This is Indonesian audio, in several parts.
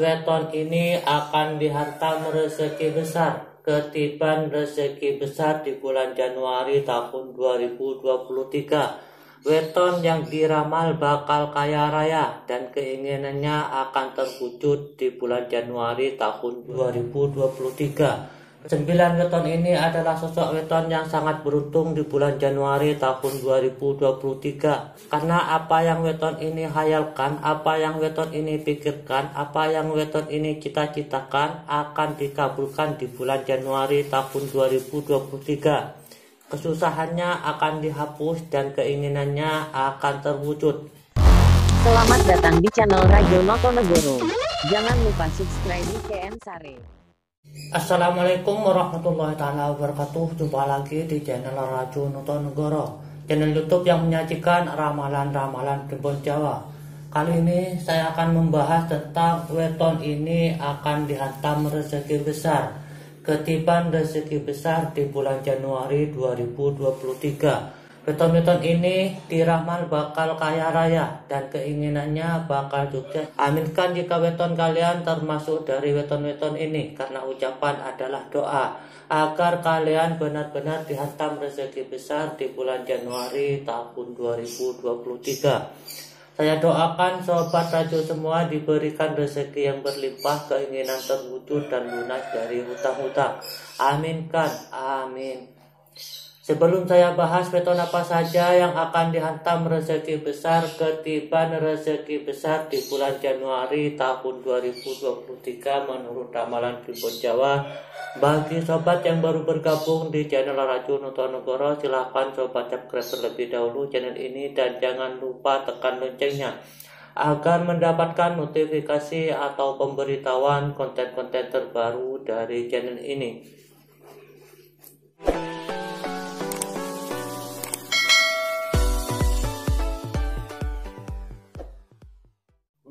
weton ini akan dihantam rezeki besar. Ketiban rezeki besar di bulan Januari tahun 2023 weton yang diramal bakal kaya raya dan keinginannya akan terwujud di bulan Januari tahun 2023 Sembilan weton ini adalah sosok weton yang sangat beruntung di bulan Januari tahun 2023 karena apa yang weton ini hayalkan, apa yang weton ini pikirkan, apa yang weton ini cita-citakan akan dikabulkan di bulan Januari tahun 2023. Kesusahannya akan dihapus dan keinginannya akan terwujud. Selamat datang di channel Radio Notonegoro. Jangan lupa subscribe di KM Sare. Assalamualaikum warahmatullahi taala wabarakatuh. Jumpa lagi di channel Rajo Noto Negoro Channel youtube yang menyajikan ramalan-ramalan Primbon Jawa. Kali ini saya akan membahas tentang weton ini akan dihantam rezeki besar Ketiban rezeki besar di bulan Januari 2023 Beton-beton ini diramal bakal kaya raya dan keinginannya bakal sukses. Aminkan jika weton kalian termasuk dari weton-weton ini karena ucapan adalah doa agar kalian benar-benar dihantam rezeki besar di bulan Januari tahun 2023. Saya doakan sobat rajo semua diberikan rezeki yang berlimpah, keinginan terwujud dan lunas dari hutang-hutang. Aminkan, amin. Sebelum saya bahas beton apa saja yang akan dihantam rezeki besar ketiban rezeki besar di bulan Januari tahun 2023 menurut ramalan Tribun Jawa. Bagi sobat yang baru bergabung di channel Rajo Notonegoro silahkan sobat subscribe terlebih dahulu channel ini dan jangan lupa tekan loncengnya agar mendapatkan notifikasi atau pemberitahuan konten-konten terbaru dari channel ini.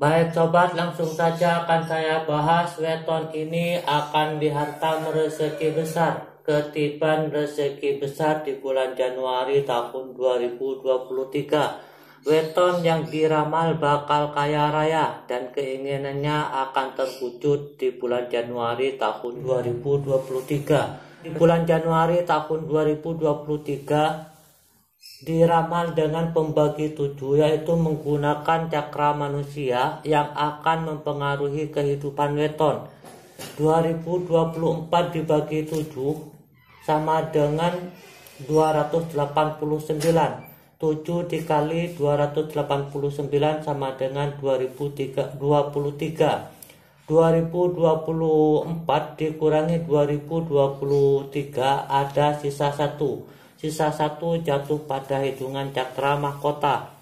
Baik sobat langsung saja akan saya bahas weton ini akan dihantam rezeki besar. Ketiban rezeki besar di bulan Januari tahun 2023 weton yang diramal bakal kaya raya dan keinginannya akan terwujud di bulan Januari tahun 2023 di bulan Januari tahun 2023 diramal dengan pembagi tujuh yaitu menggunakan cakra manusia yang akan mempengaruhi kehidupan weton. 2024 dibagi 7 sama dengan 289 7 dikali 289 sama dengan 2023 2024 dikurangi 2023 ada sisa 1 sisa satu jatuh pada hitungan cakra mahkota.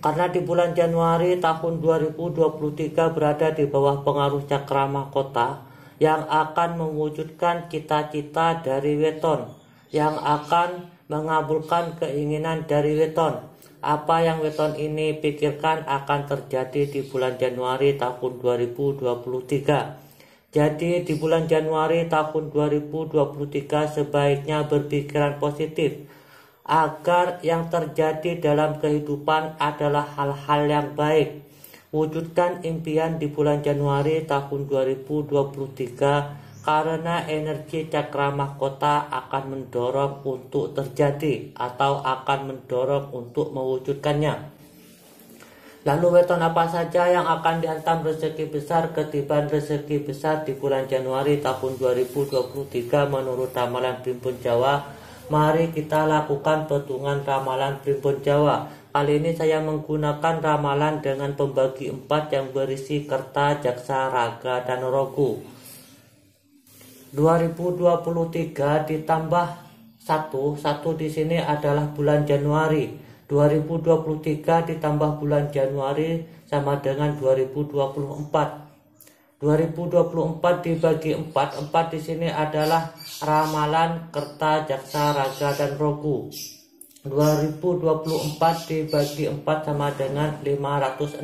Karena di bulan Januari tahun 2023 berada di bawah pengaruh cakra mahkota yang akan mewujudkan cita-cita dari weton, yang akan mengabulkan keinginan dari weton. Apa yang weton ini pikirkan akan terjadi di bulan Januari tahun 2023. Jadi di bulan Januari tahun 2023 sebaiknya berpikiran positif agar yang terjadi dalam kehidupan adalah hal-hal yang baik. Wujudkan impian di bulan Januari tahun 2023 karena energi cakra mahkota akan mendorong untuk terjadi atau akan mendorong untuk mewujudkannya. Lalu weton apa saja yang akan dihantam rezeki besar ketiban rezeki besar di bulan Januari tahun 2023 menurut ramalan Primbon Jawa? Mari kita lakukan petungan ramalan Primbon Jawa. Kali ini saya menggunakan ramalan dengan pembagi empat yang berisi kerta, jaksa, raga, dan rogu. 2023 ditambah satu, satu di sini adalah bulan Januari. 2023 ditambah bulan Januari sama dengan 2024. 2024 dibagi 4, 4 di sini adalah ramalan, kerta, jaksa, raga, dan rogu. 2024 dibagi 4 sama dengan 506.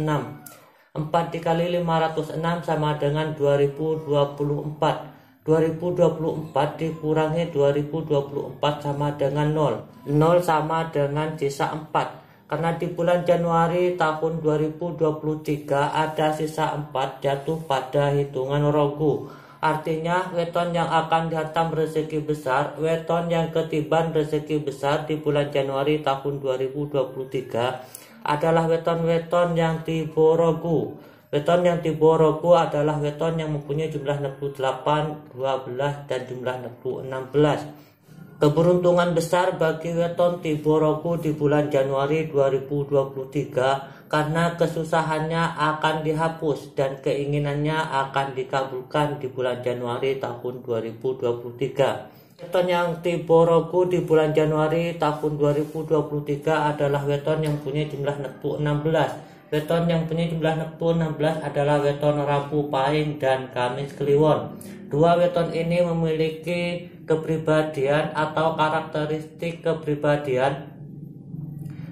4 dikali 506 sama dengan 2024. 2024 dikurangi 2024 sama dengan 0 0 sama dengan sisa 4 karena di bulan Januari tahun 2023 ada sisa 4 jatuh pada hitungan rogu. Artinya weton yang akan dihantam rezeki besar, weton yang ketiban rezeki besar di bulan Januari tahun 2023 adalah weton-weton yang tiba rogu. Weton yang tiba rogu adalah weton yang mempunyai jumlah 68, 12, dan jumlah 16. Keberuntungan besar bagi weton Tiboroku di bulan Januari 2023 karena kesusahannya akan dihapus dan keinginannya akan dikabulkan di bulan Januari tahun 2023. Weton yang Tiboroku di bulan Januari tahun 2023 adalah weton yang punya jumlah neptu 16. Weton yang punya jumlah neptu 16 adalah weton Rabu Pahing dan Kamis Kliwon. Dua weton ini memiliki kepribadian atau karakteristik kepribadian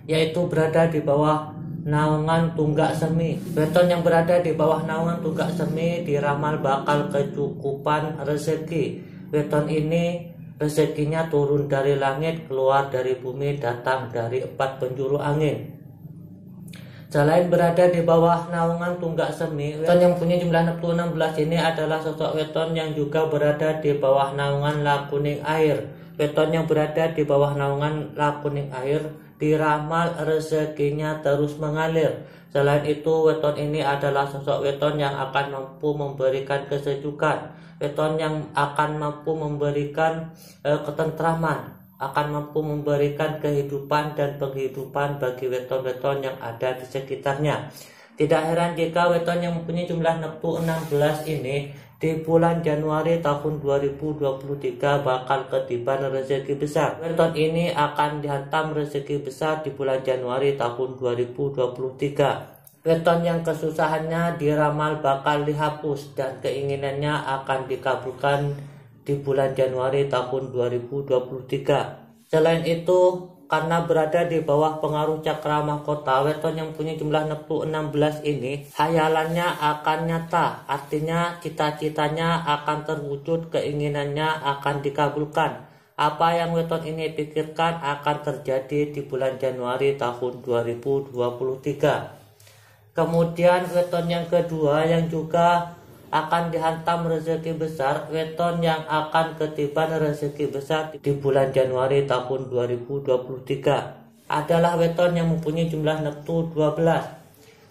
yaitu berada di bawah naungan tunggak semi. Weton yang berada di bawah naungan tunggak semi diramal bakal kecukupan rezeki. Weton ini rezekinya turun dari langit, keluar dari bumi, datang dari empat penjuru angin. Selain berada di bawah naungan tunggak semi, weton yang punya jumlah neptu 16 ini adalah sosok weton yang juga berada di bawah naungan lakuning air. Weton yang berada di bawah naungan lakuning air diramal rezekinya terus mengalir. Selain itu, weton ini adalah sosok weton yang akan mampu memberikan kesejukan. Weton yang akan mampu memberikan eh, ketentraman, akan mampu memberikan kehidupan dan penghidupan bagi weton-weton yang ada di sekitarnya. Tidak heran jika weton yang mempunyai jumlah neptu 16 ini di bulan Januari tahun 2023 bakal ketiban rezeki besar. Weton ini akan dihantam rezeki besar di bulan Januari tahun 2023. Weton yang kesusahannya diramal bakal dihapus dan keinginannya akan dikabulkan di bulan Januari tahun 2023. Selain itu, karena berada di bawah pengaruh cakra mahkota, weton yang punya jumlah neptu 16 ini, hayalannya akan nyata, artinya cita-citanya akan terwujud, keinginannya akan dikabulkan. Apa yang weton ini pikirkan akan terjadi di bulan Januari tahun 2023. Kemudian weton yang kedua yang juga akan dihantam rezeki besar weton yang akan ketiban rezeki besar di bulan Januari tahun 2023 adalah weton yang mempunyai jumlah neptu 12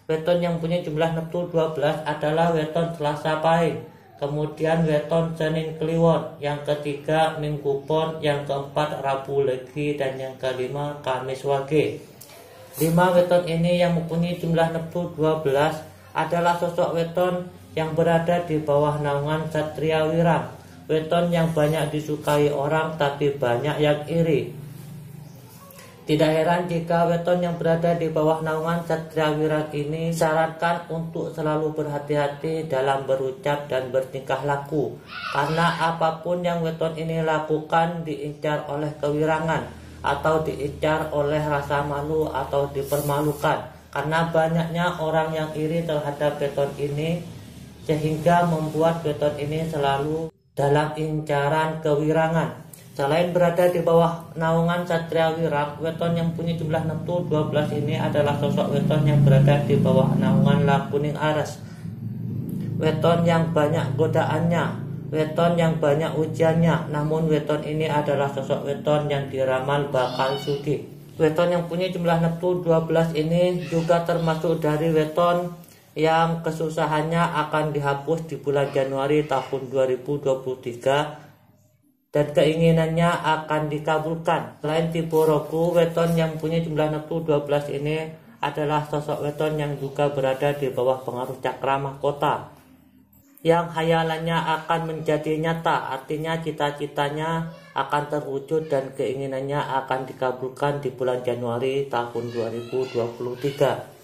weton yang punya jumlah neptu 12 adalah weton Selasa Pahing. Kemudian weton Senin Kliwon yang ketiga Minggu Pon yang keempat Rabu Legi dan yang kelima Kamis Wage. Lima weton ini yang mempunyai jumlah neptu 12 adalah sosok weton yang berada di bawah naungan Satria Wiram, weton yang banyak disukai orang tapi banyak yang iri. Tidak heran jika weton yang berada di bawah naungan Satria Wiram ini syaratkan untuk selalu berhati-hati dalam berucap dan bertingkah laku. Karena apa pun yang weton ini lakukan diincar oleh kewirangan atau diincar oleh rasa malu atau dipermalukan. Karena banyaknya orang yang iri terhadap weton ini sehingga membuat beton ini selalu dalam incaran kewirangan. Selain berada di bawah naungan Satria Wirak, weton yang punya jumlah neptu 12 ini adalah sosok weton yang berada di bawah naungan Lakuning Aras. Weton yang banyak godaannya, weton yang banyak ujiannya, namun weton ini adalah sosok weton yang diramal bakal suki. Weton yang punya jumlah neptu 12 ini juga termasuk dari weton yang kesusahannya akan dihapus di bulan Januari tahun 2023 dan keinginannya akan dikabulkan. Selain tipe roku, weton yang punya jumlah neptu 12 ini adalah sosok weton yang juga berada di bawah pengaruh cakra mahkota yang hayalannya akan menjadi nyata, artinya cita-citanya akan terwujud dan keinginannya akan dikabulkan di bulan Januari tahun 2023.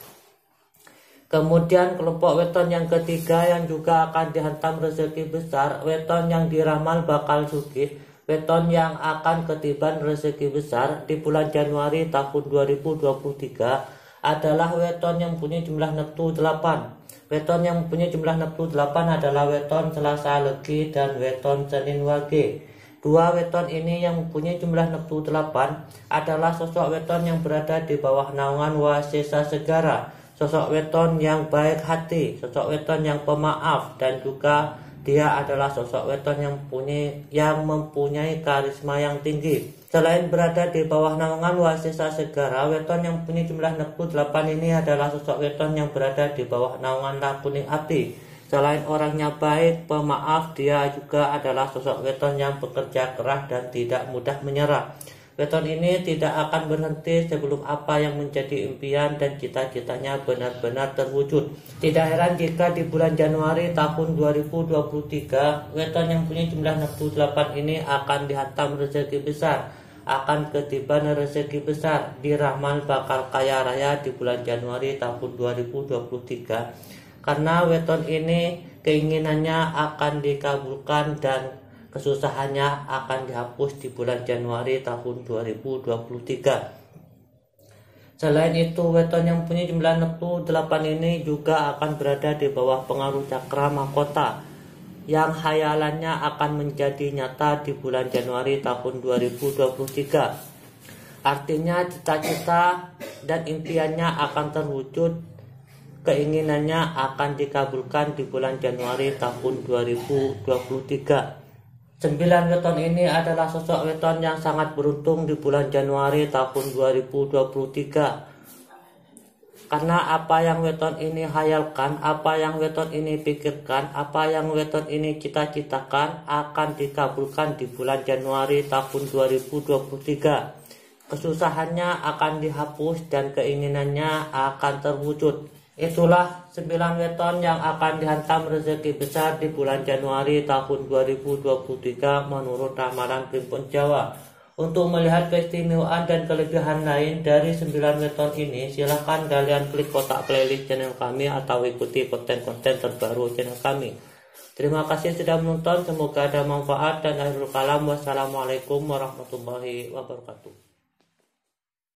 Kemudian kelompok weton yang ketiga yang juga akan dihantam rezeki besar, weton yang diramal bakal sugih, weton yang akan ketiban rezeki besar di bulan Januari tahun 2023 adalah weton yang punya jumlah neptu 8. Weton yang punya jumlah neptu 8 adalah weton Selasa Legi dan weton Senin Wage. Dua weton ini yang mempunyai jumlah neptu 8 adalah sosok weton yang berada di bawah naungan wasesa segara, sosok weton yang baik hati, sosok weton yang pemaaf dan juga dia adalah sosok weton yang mempunyai yang mempunyai karisma yang tinggi. Selain berada di bawah naungan wasesa segara, weton yang mempunyai jumlah neptu 8 ini adalah sosok weton yang berada di bawah naungan lakuning api Selain orangnya baik, pemaaf, dia juga adalah sosok weton yang bekerja keras dan tidak mudah menyerah. Weton ini tidak akan berhenti sebelum apa yang menjadi impian dan cita-citanya benar-benar terwujud. Tidak heran jika di bulan Januari tahun 2023, weton yang punya jumlah 68 ini akan dihantam rezeki besar akan ketiban rezeki besar di Rahman bakal kaya raya di bulan Januari tahun 2023 karena weton ini keinginannya akan dikabulkan dan kesusahannya akan dihapus di bulan Januari tahun 2023. Selain itu, weton yang punya jumlah neptu 8 ini juga akan berada di bawah pengaruh cakra mahkota yang hayalannya akan menjadi nyata di bulan Januari tahun 2023. Artinya cita-cita dan impiannya akan terwujud keinginannya akan dikabulkan di bulan Januari tahun 2023. Sembilan weton ini adalah sosok weton yang sangat beruntung di bulan Januari tahun 2023. Karena apa yang weton ini hayalkan, apa yang weton ini pikirkan, apa yang weton ini cita-citakan akan dikabulkan di bulan Januari tahun 2023. Kesusahannya akan dihapus dan keinginannya akan terwujud. Itulah sembilan weton yang akan dihantam rezeki besar di bulan Januari tahun 2023 menurut ramalan Primbon Jawa. Untuk melihat keistimewaan dan kelebihan lain dari sembilan weton ini, silahkan kalian klik kotak playlist channel kami atau ikuti konten-konten terbaru channel kami. Terima kasih sudah menonton, semoga ada manfaat dan akhirul kalam. Wassalamualaikum warahmatullahi wabarakatuh.